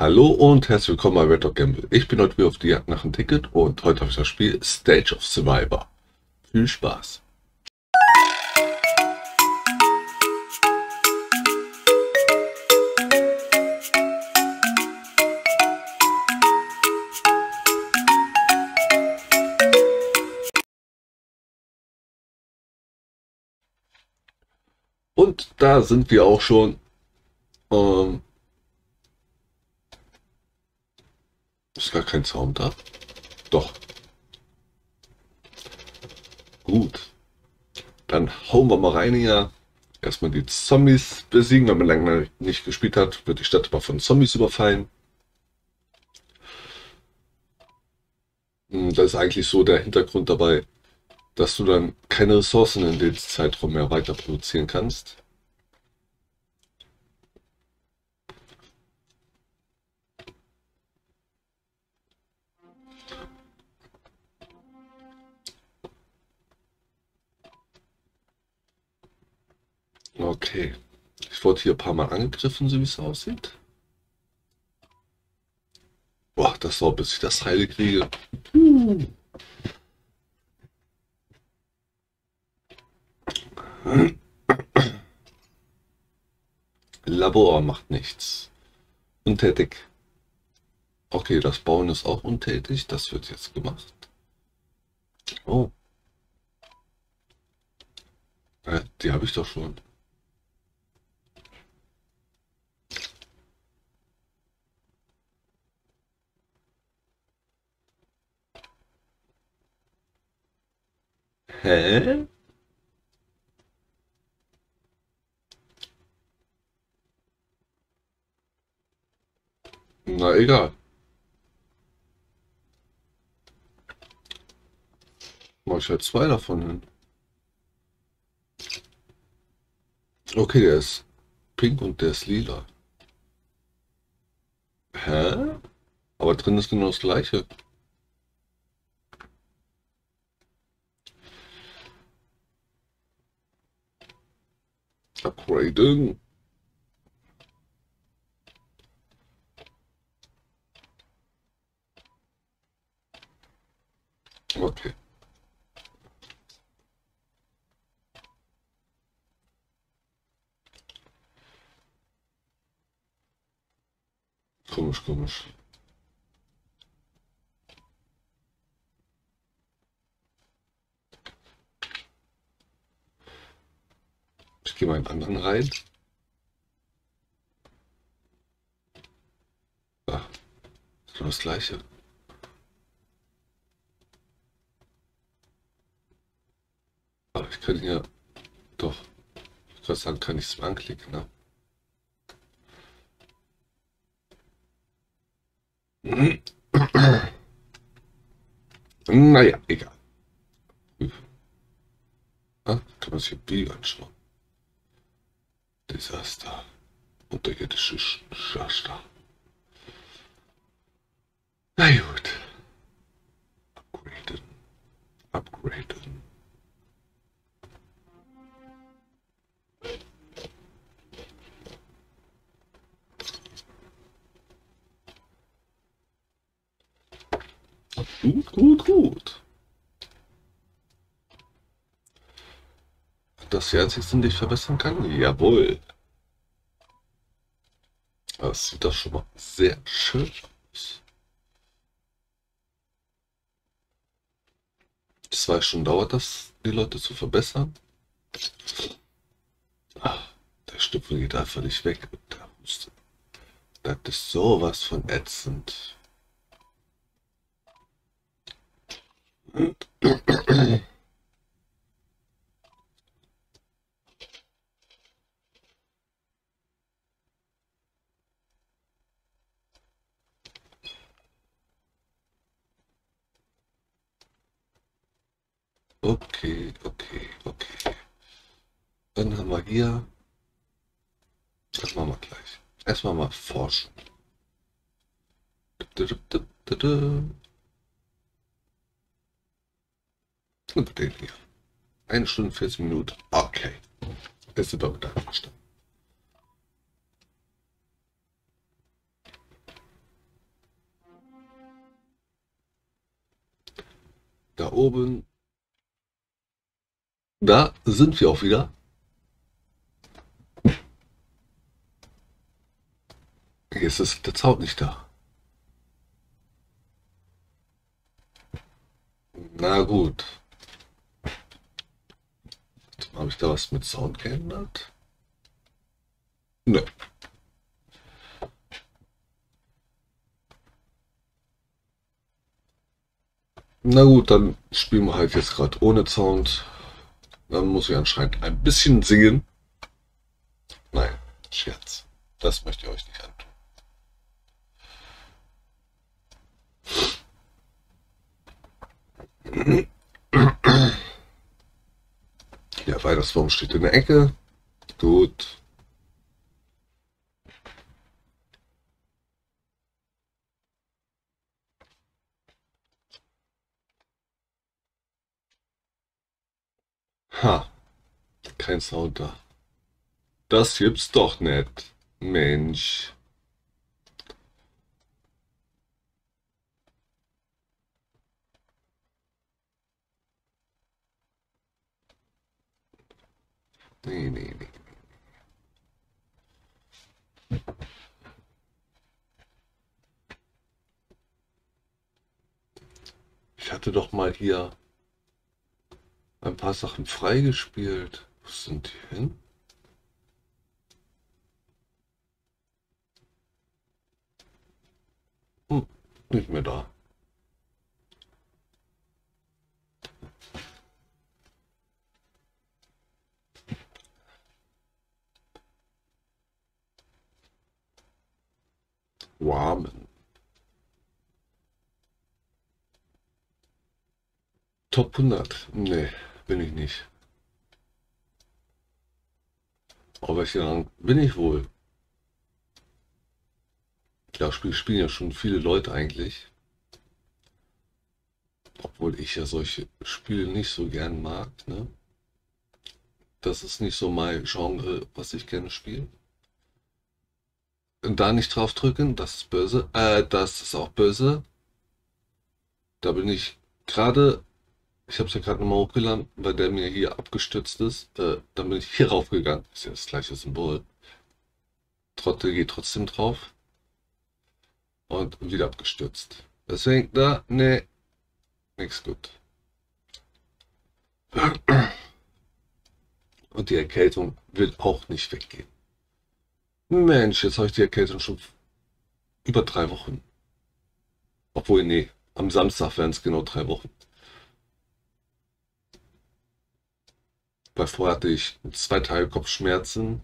Hallo und herzlich willkommen bei Red Dog Gamble. Ich bin heute wieder auf die Jagd nach einem Ticket und heute habe ich das Spiel Stage of Survivor. Viel Spaß! Und da sind wir auch schon. Ähm, ist gar kein Sound da? Doch. Gut. Dann hauen wir mal rein hier. Erstmal die Zombies besiegen. Wenn man lange nicht gespielt hat, wird die Stadt aber von Zombies überfallen. Hm, das ist eigentlich so der Hintergrund dabei, dass du dann keine Ressourcen in dem Zeitraum mehr weiter produzieren kannst. Okay. Ich wurde hier ein paar Mal angegriffen, so wie es aussieht. Boah, das war, bis ich das Heil kriege. Labor macht nichts. Untätig. Okay, das Bauen ist auch untätig. Das wird jetzt gemacht. Oh. Äh, die habe ich doch schon. Hä? Na egal. Mach ich halt zwei davon hin. Okay, der ist pink und der ist lila. Hä? Aber drin ist genau das gleiche. Upgrading. Okay. Komisch, komisch. Gehe mal in einen anderen rein. Ah, ist das gleiche. Aber ich kann hier doch, ich kann sagen, kann ich es anklicken, ne? Naja, egal. Ah, kann man sich ein Video anschauen. Desaster. Unterirdische Schaster. Na gut. Upgraden. Upgraden. Gut, gut, gut. Das die einzigsten, die ich verbessern kann? Jawohl. Das sieht doch schon mal sehr schön aus. Zwei Stunden dauert das, die Leute zu verbessern. Ach, der Stüpfel geht einfach nicht weg. Das ist sowas von ätzend. Okay, okay, okay. Dann haben wir hier. Das machen wir gleich. Erstmal mal forschen. Und den hier. Eine Stunde 40 Minuten. Okay. Ist der Doktor verstanden. Da oben da sind wir auch wieder. Jetzt ist der Zaun nicht da. Na gut. Habe ich da was mit Sound geändert? Nö. Na gut, dann spielen wir halt jetzt gerade ohne Sound. Dann muss ich anscheinend ein bisschen singen. Nein, Scherz. Das möchte ich euch nicht antun. Ja, Weihnachtsbaum steht in der Ecke. Gut. Ha, kein Sound da. Das gibt's doch nicht. Mensch. Nee, nee, nee. Ich hatte doch mal hier ein paar Sachen freigespielt. Wo sind die hin? Hm, nicht mehr da. Ramen. Top 100? Nee, bin ich nicht. Auf welchen Rang bin ich wohl? Spiel spielen ja schon viele Leute eigentlich. Obwohl ich ja solche Spiele nicht so gern mag, ne? Das ist nicht so mein Genre, was ich gerne spiele. Und da nicht drauf drücken, das ist böse. Äh, das ist auch böse. Da bin ich gerade ich habe ja gerade nochmal hochgeladen, weil der mir hier abgestürzt ist. Äh, dann bin ich hier raufgegangen. Ist ja das gleiche Symbol. Trottel geht trotzdem drauf. Und wieder abgestürzt. Deswegen, da, ne, nichts gut. Und die Erkältung will auch nicht weggehen. Mensch, jetzt habe ich die Erkältung schon über drei Wochen. Obwohl, nee, am Samstag wären es genau drei Wochen. Vorher hatte ich zwei Tage Kopfschmerzen.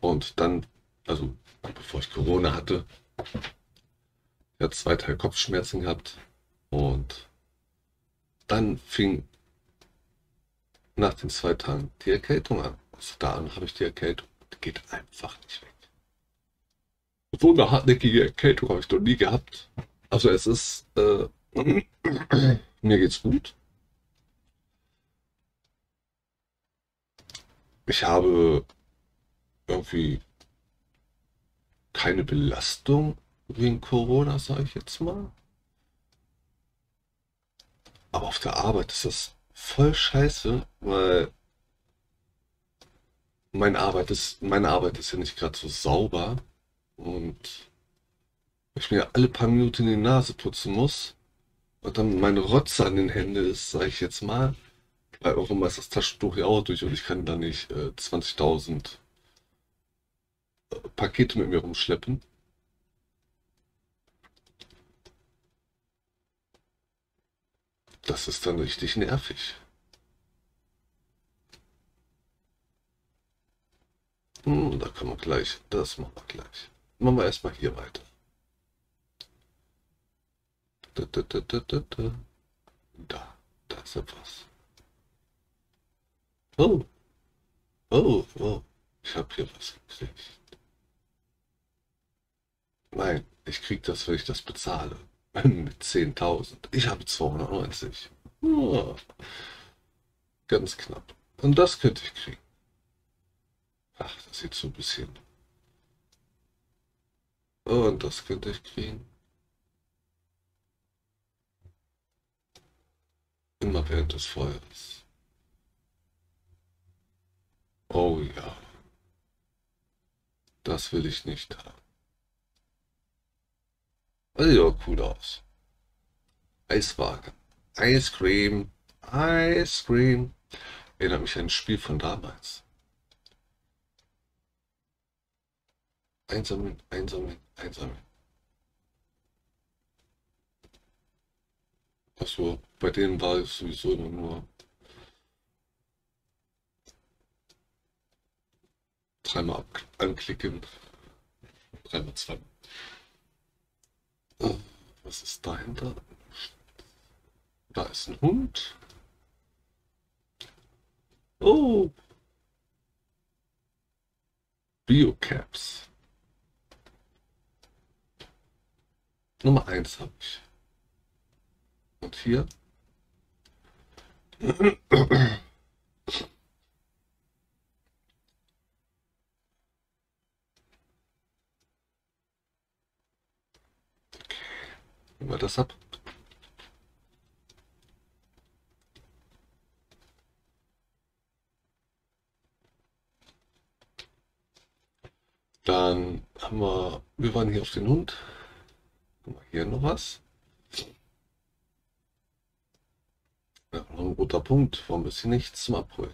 Und dann, also bevor ich Corona hatte, ich zwei Tage Kopfschmerzen gehabt. Und dann fing nach den zwei Tagen die Erkältung an. Also da habe ich die Erkältung. Die geht einfach nicht weg. So eine hartnäckige Erkältung habe ich noch nie gehabt. Also es ist, äh, mir geht's gut. Ich habe irgendwie keine Belastung wegen Corona, sage ich jetzt mal. Aber auf der Arbeit ist das voll scheiße, weil meine Arbeit ist, meine Arbeit ist ja nicht gerade so sauber und ich mir alle paar Minuten in die Nase putzen muss und dann meine Rotze an den Händen ist, sage ich jetzt mal, bei Euro ist das Taschentuch ja auch durch und ich kann da nicht äh, 20.000 äh, Pakete mit mir rumschleppen. Das ist dann richtig nervig. Hm, da kann man gleich, das machen wir gleich. Machen wir erstmal hier weiter. Da, da, da, da, da, da. Da, da ist etwas. Oh. Oh, oh. Ich habe hier was gekriegt. Nein, ich krieg das, wenn ich das bezahle. Mit 10.000. Ich habe 290. Oh. Ganz knapp. Und das könnte ich kriegen. Ach, das sieht so ein bisschen. Und das könnte ich kriegen. Immer während des Feuers. Oh ja. Das will ich nicht haben. Das sieht auch cool aus. Eiswagen. Ice Cream. Ice Cream. Erinnert mich an ein Spiel von damals. Einsammeln, einsammeln, einsammeln. Achso, bei denen war es sowieso nur dreimal anklicken. Dreimal zwei. Äh, was ist dahinter? Da ist ein Hund. Oh. Biocaps. Nummer 1 habe ich. Und hier. Nehmen wir das ab. Dann haben wir, wir waren hier auf den Hund. Hier noch was? Ja, noch ein roter Punkt. Warum ist hier nichts zum Abholen?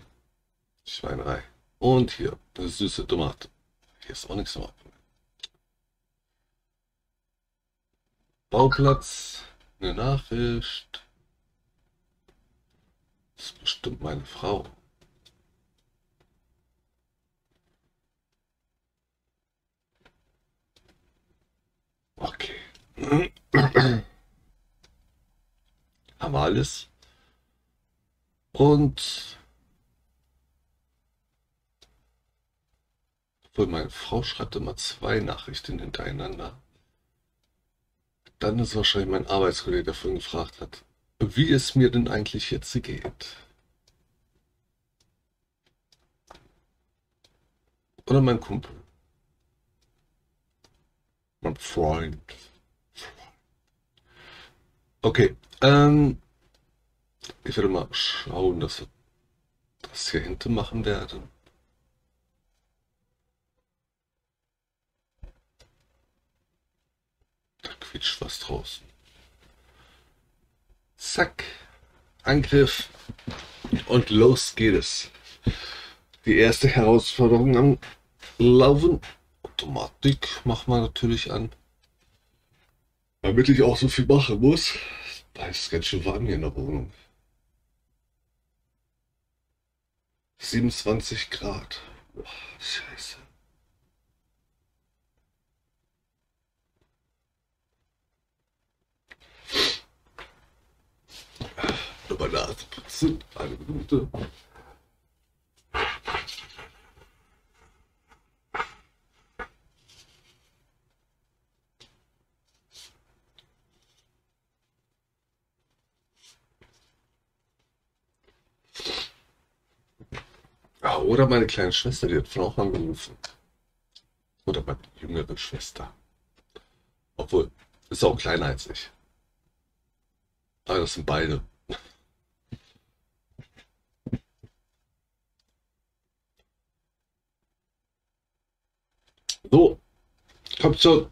Schweinerei. Und hier, eine süße Tomate. Hier ist auch nichts zum. Bauplatz, eine Nachricht. Das ist bestimmt meine Frau. Okay. Haben wir alles. Und obwohl meine Frau schreibt immer zwei Nachrichten hintereinander. Dann ist wahrscheinlich mein Arbeitskollege, der vorhin gefragt hat, wie es mir denn eigentlich jetzt geht. Oder mein Kumpel. Mein Freund. Okay, ähm, ich werde mal schauen, dass wir das hier hinten machen werden. Da quietscht was draußen. Zack. Angriff. Und los geht es. Die erste Herausforderung am Laufen. Automatik machen wir natürlich an. Damit ich auch so viel machen muss. Da ist ganz schön warm hier in der Wohnung. 27 Grad. Boah, scheiße. Nochmal Nase putzen. Eine Minute. Ah, oder meine kleine Schwester, die hat vorhin auch angerufen. Oder meine jüngere Schwester. Obwohl, ist auch kleiner als ich. Aber das sind beide. So, kommt schon.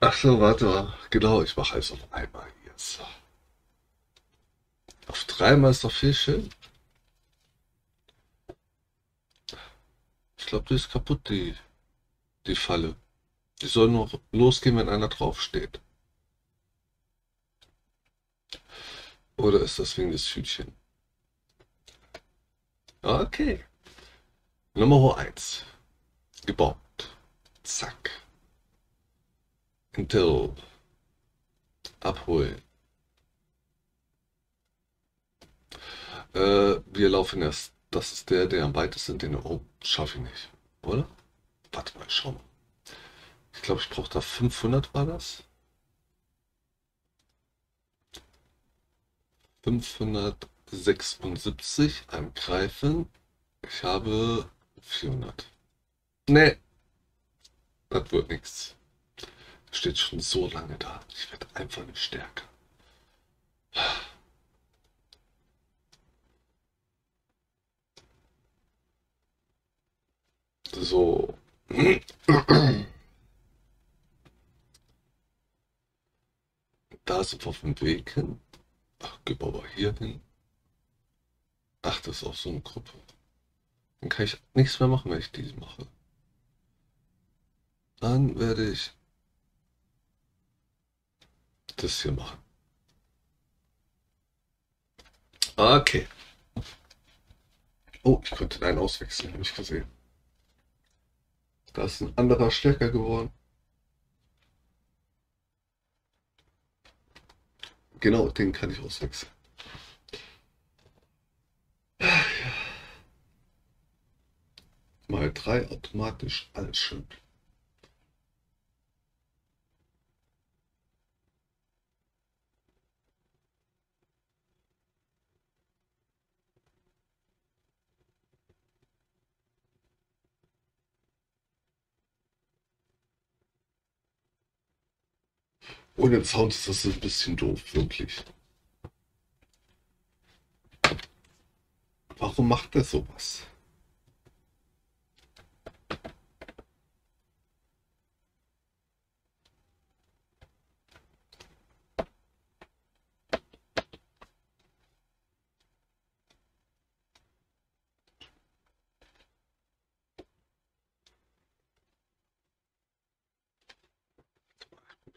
Ach so, warte mal. Genau, ich mache alles auf einmal hier. So. Auf dreimal ist doch viel schön. Ich glaube, die ist kaputt, die, die Falle. Die soll nur losgehen, wenn einer draufsteht. Oder ist das wegen des Hütchen? Okay. Nummer 1. Gebaut. Zack. Intel. Abholen. Äh, wir laufen erst. Das ist der, der am weitesten den. Oh, schaffe ich nicht. Oder? Warte mal, schau mal. Ich glaube, ich brauche da 500 war das. 576 angreifen. Ich habe 400. Nee. Das wird nichts. Steht schon so lange da. Ich werde einfach nicht stärker. So. Da sind wir auf dem Weg hin. Ach, wir aber hier hin. Ach, das ist auch so eine Gruppe. Dann kann ich nichts mehr machen, wenn ich dies mache. Dann werde ich das hier machen. Okay. Oh, ich konnte einen auswechseln, habe ich gesehen. Da ist ein anderer stärker geworden. Genau, den kann ich auswechseln. Mal drei automatisch, alles schön. Ohne Sound ist das ein bisschen doof, wirklich. Warum macht er sowas?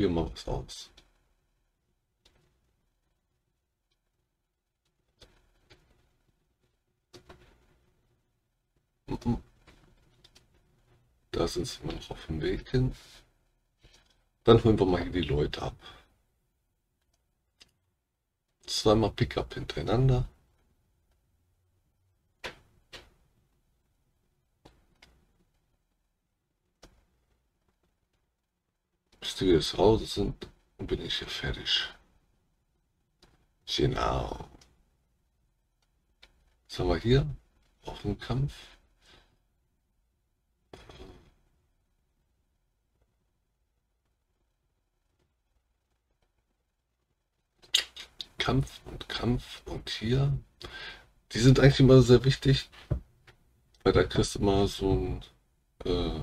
Probieren wir was aus. Da sind wir noch auf dem Weg hin. Dann holen wir mal hier die Leute ab. Zweimal Pickup hintereinander. Wieder zu Hause sind, bin ich hier fertig. Genau. Was haben wir hier? Auch ein Kampf. Kampf und Kampf und hier. Die sind eigentlich immer sehr wichtig, weil da kriegst du immer so ein äh,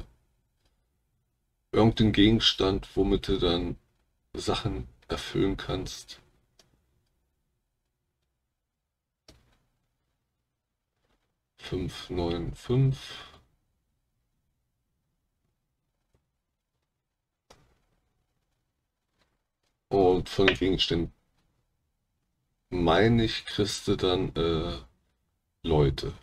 irgendeinen Gegenstand, womit du dann Sachen erfüllen kannst. Fünf, neun, fünf. Und von den Gegenständen meine ich, kriegst du dann äh, Leute.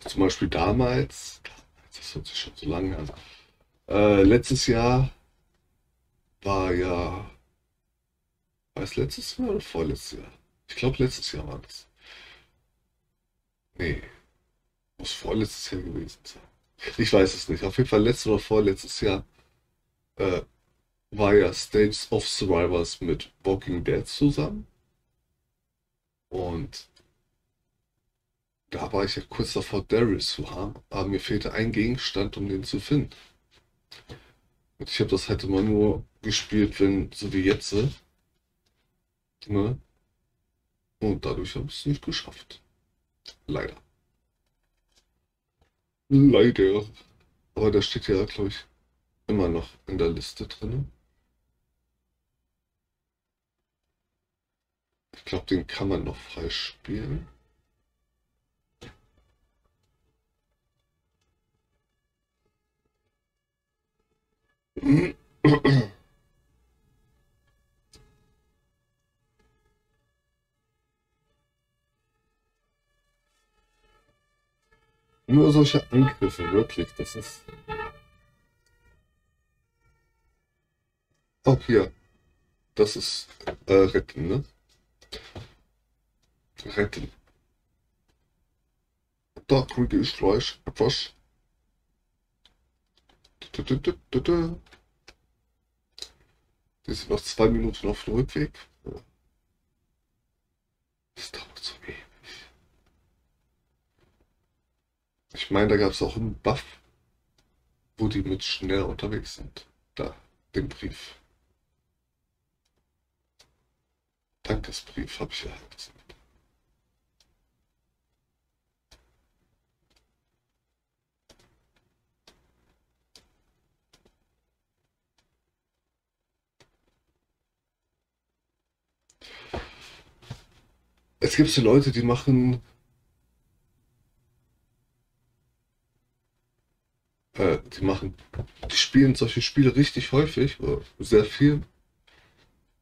Zum Beispiel damals, das hört sich schon so lange an, äh, letztes Jahr war ja, war es letztes Jahr oder vorletztes Jahr? Ich glaube, letztes Jahr war das. Nee, muss vorletztes Jahr gewesen sein. Ich weiß es nicht. Auf jeden Fall letztes oder vorletztes Jahr äh, war ja Stages of Survivors mit Walking Dead zusammen. Und da war ich ja kurz davor, Darius zu haben, aber mir fehlte ein Gegenstand, um den zu finden. Und ich habe das halt immer nur gespielt, wenn, so wie jetzt, ne? Und dadurch habe ich es nicht geschafft. Leider. Leider. Aber da steht ja, glaube ich, immer noch in der Liste drin. Ich glaube, den kann man noch freispielen. Nur solche Angriffe, wirklich, das ist. Oh, hier. Das ist äh, retten, ne? retten. Da drücke ich gleich etwas. Das sind noch zwei Minuten auf dem Rückweg. Das dauert so ewig. Ich meine, da gab es auch einen Buff, wo die mit schnell unterwegs sind. Da, den Brief. Dankesbrief habe ich erhalten. Es gibt so Leute, die machen äh, die machen, die spielen solche Spiele richtig häufig, sehr viel.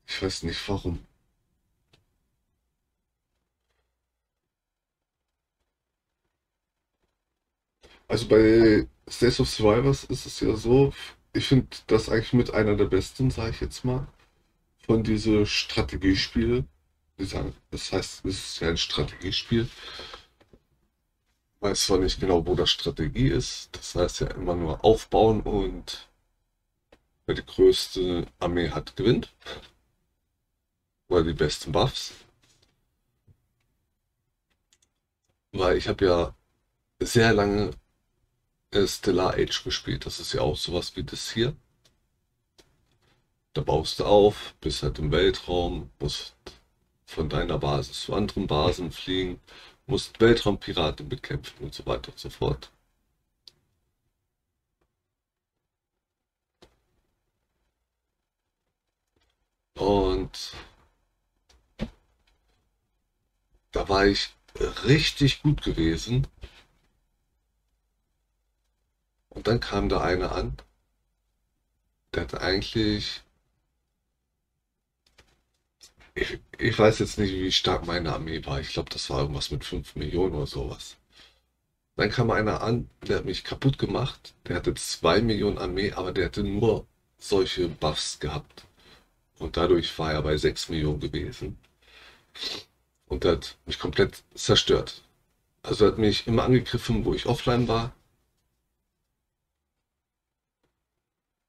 Ich weiß nicht warum. Also bei States of Survivors ist es ja so, ich finde das eigentlich mit einer der besten, sage ich jetzt mal, von diese Strategiespiele. Die sagen, das heißt, es ist ja ein Strategiespiel. Weiß zwar nicht genau, wo das Strategie ist. Das heißt ja immer nur aufbauen und wer die größte Armee hat, gewinnt. Oder die besten Buffs. Weil ich habe ja sehr lange Stellar Age gespielt. Das ist ja auch sowas wie das hier. Da baust du auf, bist halt im Weltraum, musst von deiner Basis zu anderen Basen fliegen, musst Weltraumpiraten bekämpfen und so weiter und so fort. Und da war ich richtig gut gewesen. Und dann kam da einer an, der hat eigentlich, ich, ich weiß jetzt nicht, wie stark meine Armee war. Ich glaube, das war irgendwas mit 5 Millionen oder sowas. Dann kam einer an, der hat mich kaputt gemacht. Der hatte 2 Millionen Armee, aber der hatte nur solche Buffs gehabt. Und dadurch war er bei 6 Millionen gewesen. Und der hat mich komplett zerstört. Also er hat mich immer angegriffen, wo ich offline war.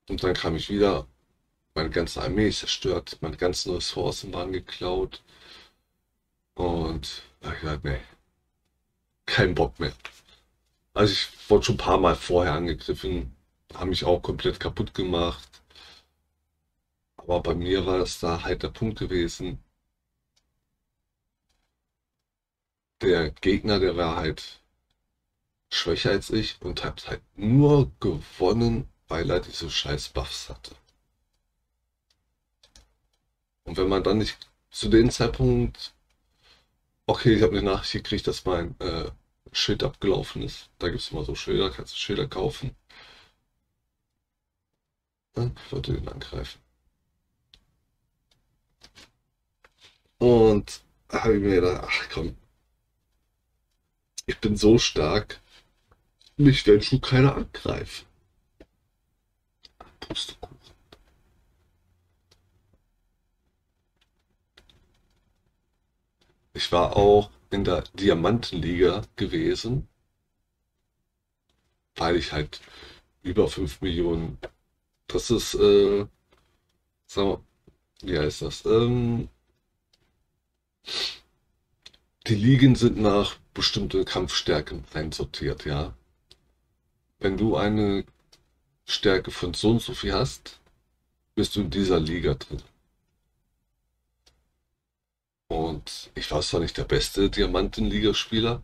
Und dann kam ich wieder, meine ganze Armee ist zerstört, meine ganzen Ressourcen waren geklaut. Und ich dachte, nee, kein Bock mehr. Also ich wurde schon ein paar Mal vorher angegriffen, haben mich auch komplett kaputt gemacht. Aber bei mir war das da halt der Punkt gewesen. Der Gegner, der war halt schwächer als ich und hat halt nur gewonnen, weil er diese scheiß Buffs hatte. Und wenn man dann nicht zu dem Zeitpunkt, okay, ich habe eine Nachricht gekriegt, dass mein äh, Schild abgelaufen ist. Da gibt es immer so Schilder, kannst du Schilder kaufen. Dann wollte den angreifen. Und habe ich mir gedacht, ach komm, ich bin so stark, mich werden schon keiner angreifen. Pustekuchen. Ich war auch in der Diamantenliga gewesen, weil ich halt über 5 Millionen, das ist, äh, sagen wir, wie heißt das? Ähm, die Ligen sind nach bestimmten Kampfstärken einsortiert, ja. Wenn du eine Stärke von so und so viel hast, bist du in dieser Liga drin. Und ich war zwar nicht der beste Diamantenligaspieler,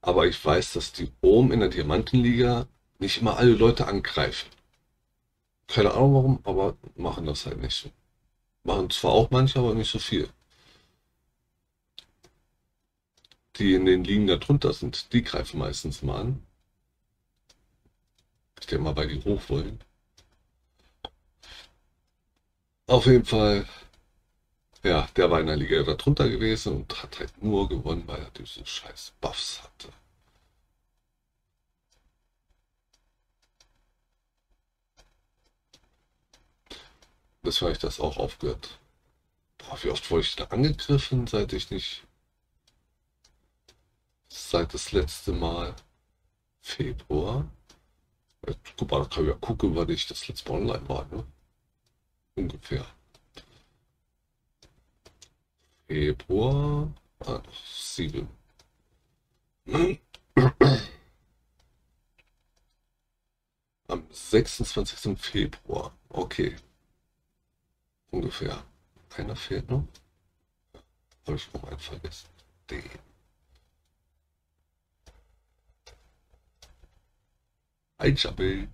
aber ich weiß, dass die oben in der Diamantenliga nicht immer alle Leute angreifen. Keine Ahnung warum, aber machen das halt nicht. Machen zwar auch manche, aber nicht so viel. Die in den Ligen darunter sind, die greifen meistens mal an. Ich denke mal, weil die hoch wollen. Auf jeden Fall, ja, der war in der Liga darunter gewesen und hat halt nur gewonnen, weil er diese scheiß Buffs hatte. Das war ich das auch aufgehört. Boah, wie oft wurde ich da angegriffen, seit ich nicht. Seit das letzte Mal. Februar. Guck mal, da kann ich ja gucken, wann ich das letzte Mal online war, ne? Ungefähr. Februar. Ah, sieben. Am 26. Februar. Okay. Ungefähr. Einer fehlt noch. Habe ich noch einen vergessen. Den. Einsammeln.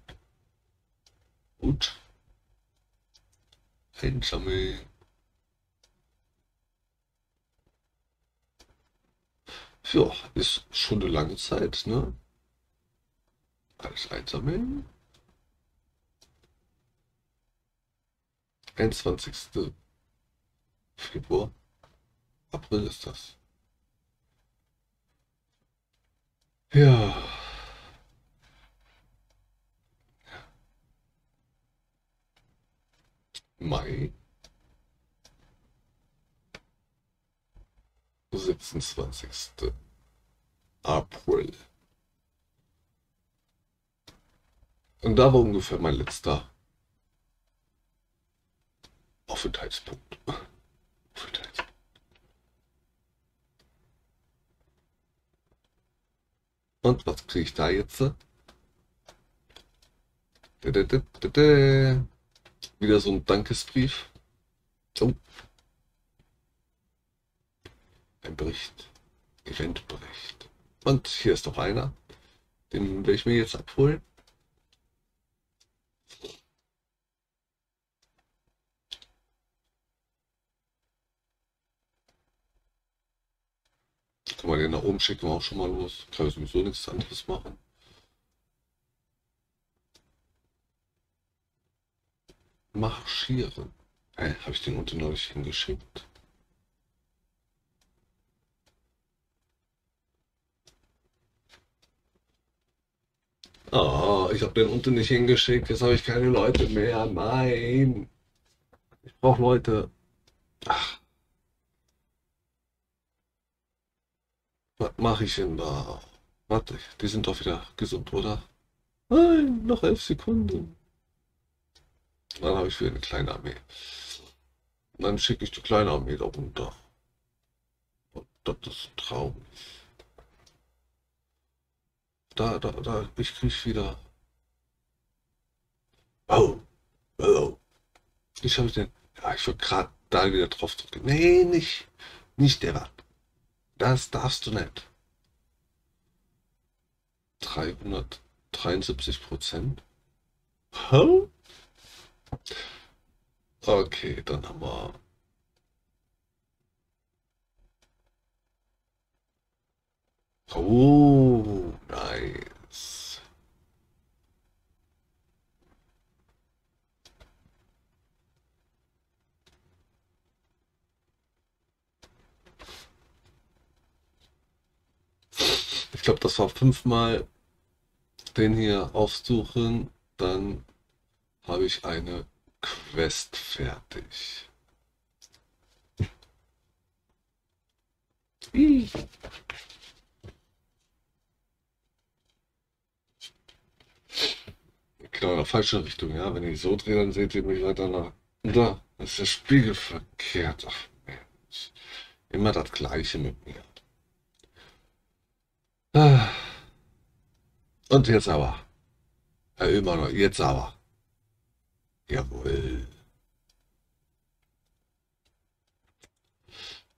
Gut. Einsammeln. Ja, ist schon eine lange Zeit, ne? Alles einsammeln. 21. Februar. April ist das. Ja. Mai. 26. April. Und da war ungefähr mein letzter Aufenthaltspunkt. Und was kriege ich da jetzt? Wieder so ein Dankesbrief. Oh. Ein Bericht. Eventbericht. Und hier ist noch einer. Den werde ich mir jetzt abholen. Kann man den nach oben schicken, auch schon mal los. Kann ich sowieso nichts anderes machen. Marschieren. Hey, habe ich den unten neulich hingeschickt? Oh, ich habe den unten nicht hingeschickt. Jetzt habe ich keine Leute mehr. Nein. Ich brauche Leute. Ach. Was mache ich denn da? Warte, die sind doch wieder gesund, oder? Nein, noch elf Sekunden. Dann habe ich wieder eine kleine Armee. Dann schicke ich die kleine Armee da runter. Und das ist traurig. Da, da, da, ich krieg wieder. Oh, oh. Ich habe den. Ja, ich will gerade da wieder drauf drücken. Nee, nicht. Nicht der Wert. Das darfst du nicht. 373 Prozent. Huh? Okay, dann haben wir. Oh, nice. Ich glaube, das war fünfmal den hier aufsuchen, dann habe ich eine Quest fertig. Genau, in der falsche Richtung, ja. Wenn ich so drehe, dann seht ihr mich weiter nach. Da, ist der Spiegel verkehrt. Ach Mensch. Immer das Gleiche mit mir. Ah. Und jetzt aber. Herr Ömer, jetzt aber. Jawohl.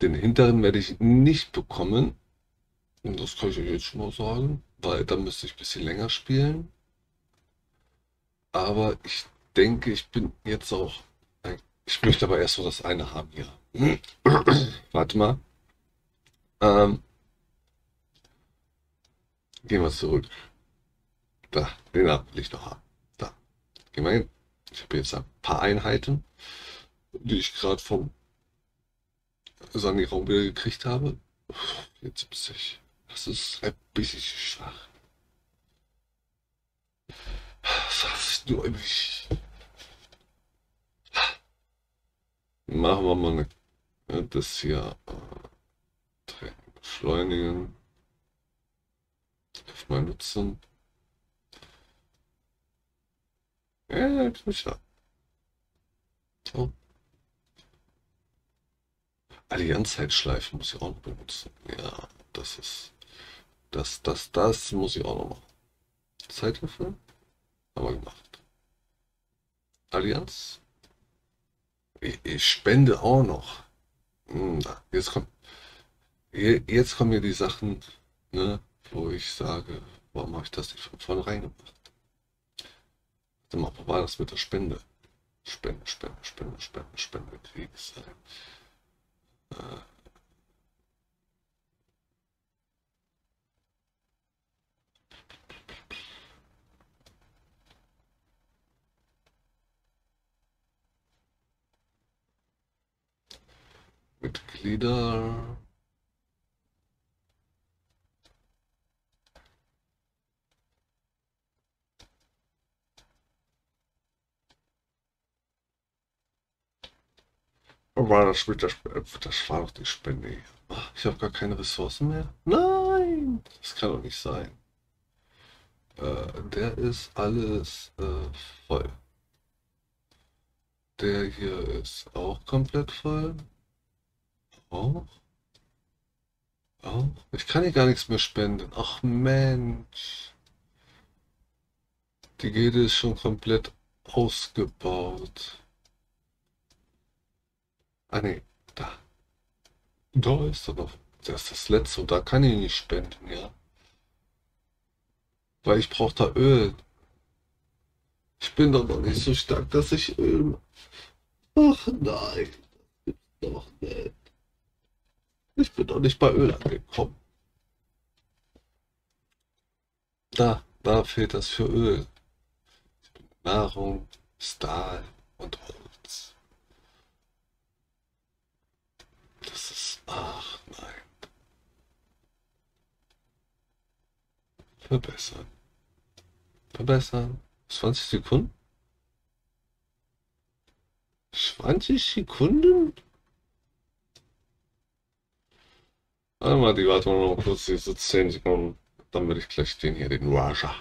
Den hinteren werde ich nicht bekommen. Und das kann ich euch jetzt schon mal sagen, weil dann müsste ich ein bisschen länger spielen. Aber ich denke, ich bin jetzt auch. Ich möchte aber erst so das eine haben hier. Warte mal. Ähm, gehen wir zurück. Da, den will ich noch haben. Da. Gehen wir hin. Ich habe jetzt ein paar Einheiten, die ich gerade vom Sanierung wieder gekriegt habe. 74. Das ist ein bisschen schwach. Das ist nur ich. Machen wir mal eine, das hier äh, beschleunigen. Auf mal nutzen. Da. So. Allianzzeitschleifen muss ich auch noch benutzen. Ja, das ist. Das, das, das muss ich auch noch machen. Zeitlöffel? Haben wir gemacht. Allianz. Ich, ich spende auch noch. Hm, jetzt kommt, jetzt kommen mir die Sachen, ne, wo ich sage, warum habe ich das nicht von vornherein gemacht? Warte mal, wo war das mit der Spende? Spende, Spende, Spende, Spende, Spende, Kriegssein. Äh, Mitglieder. War das, das, das war doch die Spende. Ich habe gar keine Ressourcen mehr. Nein, das kann doch nicht sein. Äh, der ist alles äh, voll. Der hier ist auch komplett voll. Auch? Auch? Ich kann hier gar nichts mehr spenden. Ach Mensch. Die Gilde ist schon komplett ausgebaut. Ah ne, da. Da ist er noch. Das ist das letzte und da kann ich nicht spenden, ja. Weil ich brauche da Öl. Ich bin doch noch nicht so stark, dass ich Öl... Ach nein, das gibt's doch nicht. Ich bin doch nicht bei Öl angekommen. Da, da fehlt das für Öl. Nahrung, Stahl und Holz. Das ist... Ach nein. Verbessern. Verbessern. 20 Sekunden? 20 Sekunden? Einmal die warten noch kurz diese 10 Sekunden. Dann würde ich gleich den hier, den Raja,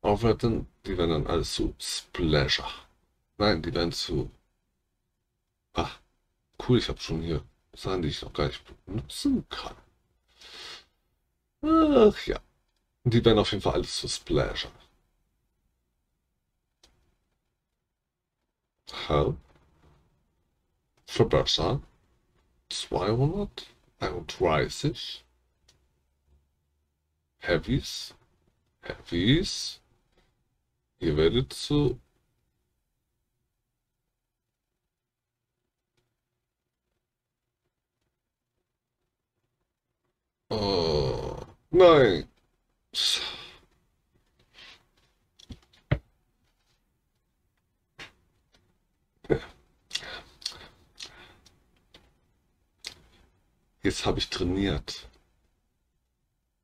aufwerten. Die werden dann alles zu Splasher. Nein, die werden zu... Ach, cool, ich habe schon hier Sachen, die ich noch gar nicht benutzen kann. Ach ja. Die werden auf jeden Fall alles zu Splasher. Help. Verbessern. 231. Heavies. Heavies. Ihr werdet zu Oh, nein. Jetzt habe ich trainiert.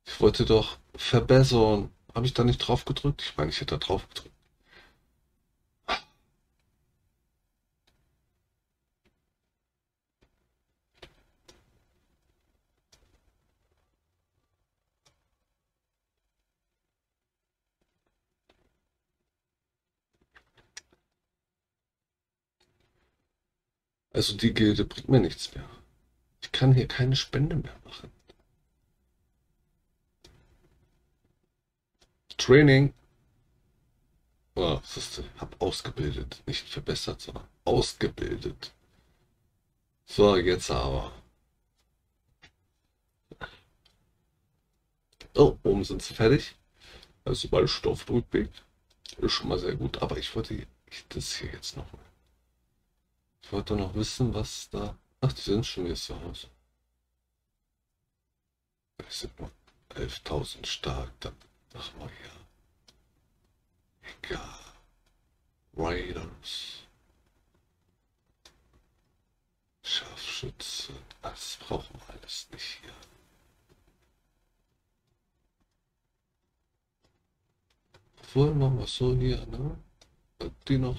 Ich wollte doch verbessern. Habe ich da nicht drauf gedrückt? Ich meine, ich hätte da drauf gedrückt. Also die Gilde bringt mir nichts mehr. Ich kann hier keine Spende mehr machen. Training. Oh, ist, hab ausgebildet. Nicht verbessert, sondern ausgebildet. So, jetzt aber. Oh, oben sind sie fertig. Also bei Stoffrückweg. Ist schon mal sehr gut. Aber ich wollte das hier jetzt noch mal. Ich wollte noch wissen, was da Ach, die sind schon wieder zu Hause. Es sind nur 11.000 stark, dann machen wir hier. Egal. Raiders. Scharfschütze. Das brauchen wir alles nicht hier. Obwohl, machen wir so hier, ne? Die noch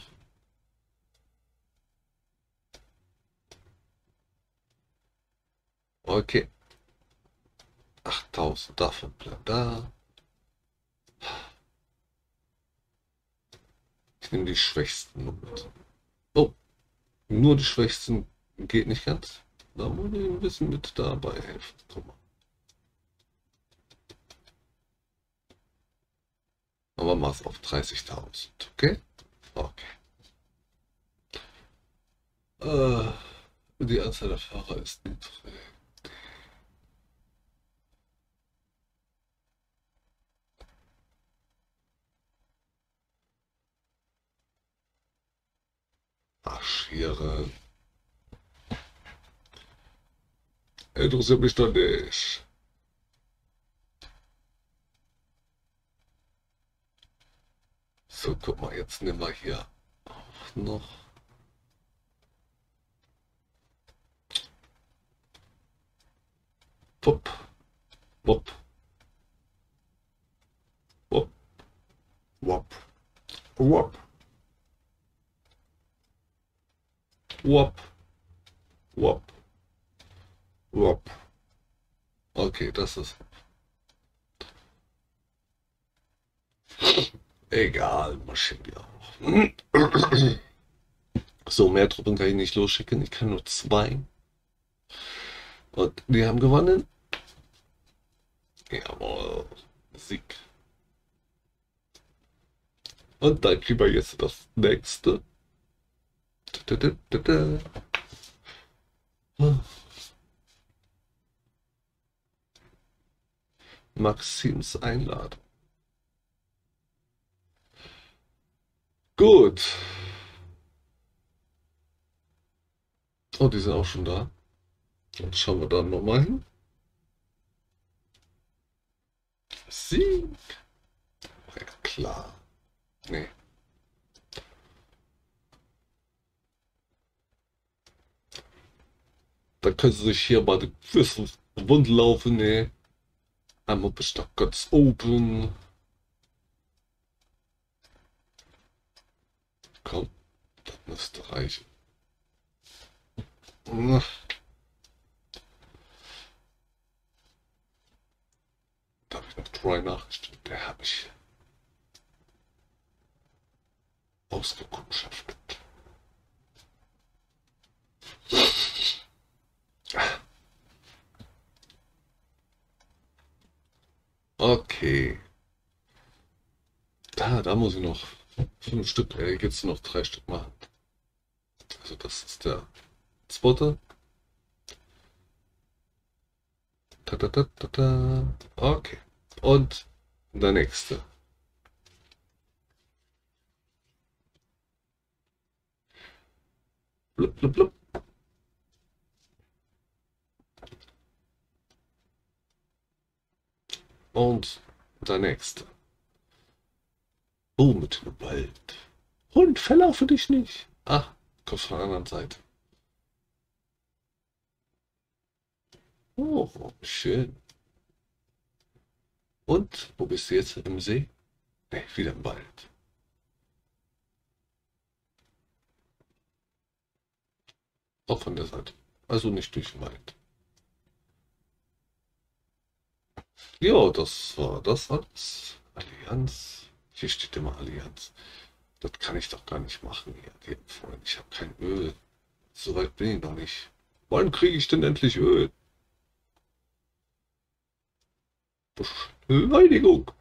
Okay. 8000 davon bleibt da. Ich nehme die Schwächsten mit. Oh, nur die Schwächsten geht nicht ganz. Da muss ich ein bisschen mit dabei helfen. Guck mal. Aber mal es auf 30.000. Okay? Okay. Äh, die Anzahl der Fahrer ist niedrig. Marschieren. Interessiert mich doch nicht. So, guck mal, jetzt nehmen wir hier auch noch. Wupp, wupp, wupp, wupp, wupp, wupp, wupp, wupp. Okay, das ist Egal, marschieren wir auch. So, mehr Truppen kann ich nicht losschicken. Ich kann nur zwei. Und die haben gewonnen. Jawohl. Sieg. Und dann kriegen wir jetzt das nächste. Maxims Einladung. Gut. Oh, die sind auch schon da. Dann schauen wir da nochmal hin. Sieg. Klar. Nee. Da können sie sich hier mal die Füße wund laufen, nee. Einmal bis da ganz oben. Komm, das müsste reichen. Da habe ich noch Troy nachgestellt. Der habe ich ausgekundschaftet. Okay. Da, da muss ich noch fünf Stück, äh, jetzt noch drei Stück machen. Also das ist der zweite. Ta -ta -ta -ta -ta. Okay. Und der nächste. Blub, blub, blub. Und der nächste. Oh, mit dem Wald. Hund, verlaufe dich nicht. Ah, kommst von der anderen Seite. Oh, schön. Und, wo bist du jetzt? Im See? Ne, wieder im Wald. Auch von der Seite. Also nicht durch den Wald. Ja, das war das alles. Allianz. Hier steht immer Allianz. Das kann ich doch gar nicht machen hier. Ich habe kein Öl. So weit bin ich noch nicht. Wann kriege ich denn endlich Öl? Beschleunigung.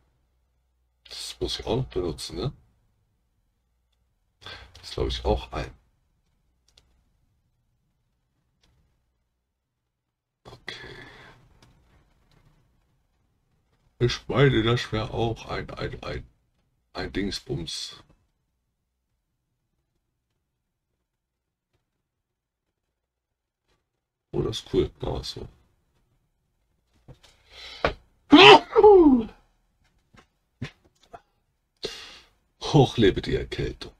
Das muss ich auch noch benutzen, ne? Das glaube ich auch ein. Okay. Ich meine, das wäre auch ein, ein, ein, ein Dingsbums. Oh, das ist cool. Machen so. Hochlebe die Erkältung.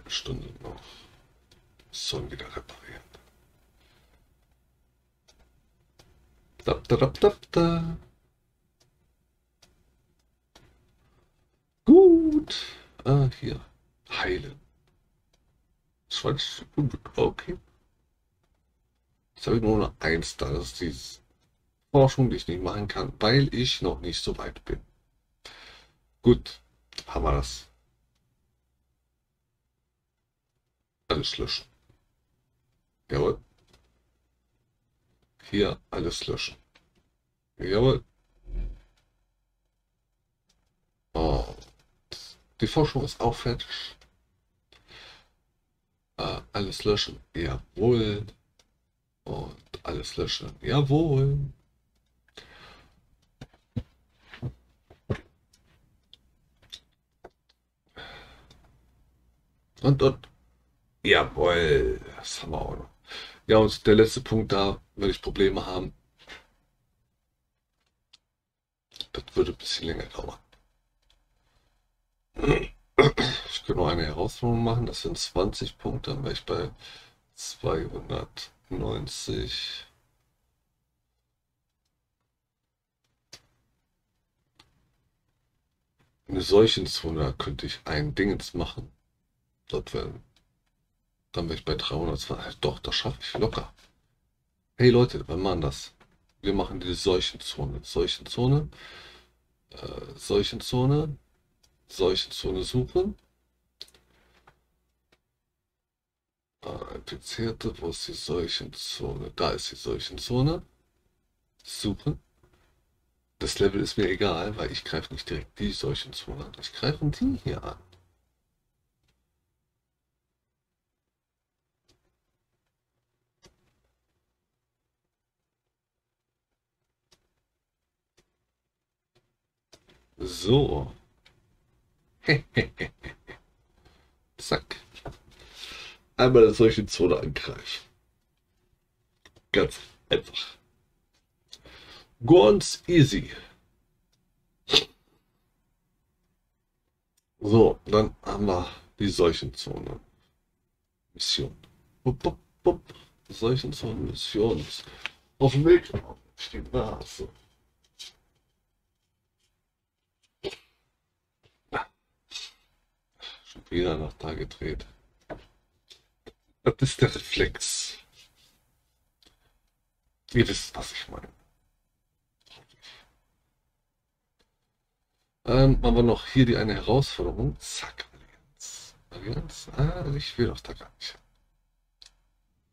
Halbe Stunde noch. Sollen wieder reparieren. Da, da, da, da, da. Gut. Ah, hier. Heilen. Okay. Jetzt habe ich nur noch eins da. Das ist die Forschung, die ich nicht machen kann, weil ich noch nicht so weit bin. Gut. Haben wir das. Alles löschen. Jawohl. Hier alles löschen. Jawohl. Und die Forschung ist auch fertig. Äh, alles löschen. Jawohl. Und alles löschen. Jawohl. Und, und. Jawohl. Das haben wir auch noch. Ja, und der letzte Punkt, da werde ich Probleme haben. Das würde ein bisschen länger dauern. Ich könnte noch eine Herausforderung machen, das sind 20 Punkte, dann wäre ich bei 290. Eine solchen Zone könnte ich ein Dingens machen. Das wäre, dann wäre ich bei 320. Doch, das schaffe ich locker. Hey Leute, wir machen das. Wir machen die Seuchenzone. Seuchenzone. Äh, Seuchenzone. Seuchenzone suchen. Äh, Infizierte, wo ist die Seuchenzone? Da ist die Seuchenzone. Suchen. Das Level ist mir egal, weil ich greife nicht direkt die Seuchenzone an. Ich greife die hier an. So. Zack. Einmal eine solche Zone angreifen. Ganz einfach. Ganz easy. So, dann haben wir die Seuchenzone. Mission. Bup, bup, bup. Seuchenzone Mission. Auf dem Weg. Steht Nase. Schon wieder nach da gedreht. Das ist der Reflex. Ihr wisst, was ich meine. Ähm, haben wir noch hier die eine Herausforderung. Zack, Allianz. Allianz? Ah, ich will doch da gar nicht.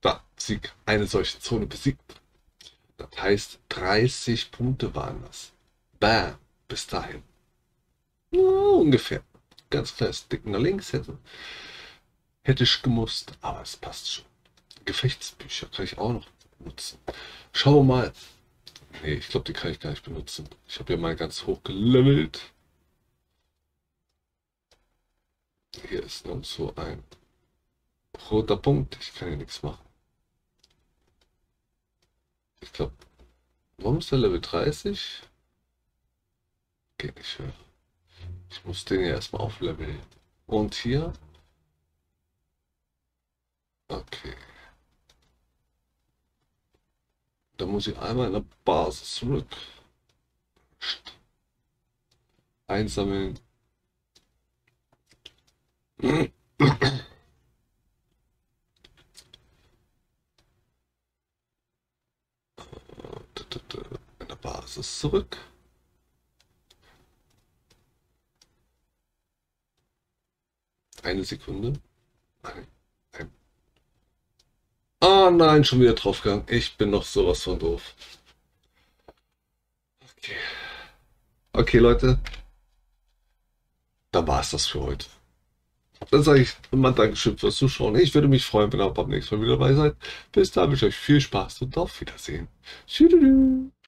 Da, Sieg. Eine solche Zone besiegt. Das heißt, 30 Punkte waren das. Bam. Bis dahin. Ja, ungefähr. Ganz kleines Stick nach links hätte. Hätte ich gemusst, aber es passt schon. Gefechtsbücher kann ich auch noch benutzen. Schauen wir mal. Nee, ich glaube, die kann ich gar nicht benutzen. Ich habe ja mal ganz hoch gelevelt. Hier ist nun so ein roter Punkt. Ich kann hier nichts machen. Ich glaube, warum ist der Level 30? Geht nicht höher. Ich muss den ja erstmal aufleveln. Und hier? Okay. Da muss ich einmal in der Basis zurück. Einsammeln. In der Basis zurück. Eine Sekunde. Nein. Nein. Ah nein, schon wieder draufgegangen. Ich bin noch sowas von doof. Okay. Okay, Leute. Da war es das für heute. Dann sage ich immer Dankeschön fürs Zuschauen. Ich würde mich freuen, wenn ihr auch beim nächsten Mal wieder dabei seid. Bis dahin wünsche ich euch viel Spaß und auf Wiedersehen. Tschüss.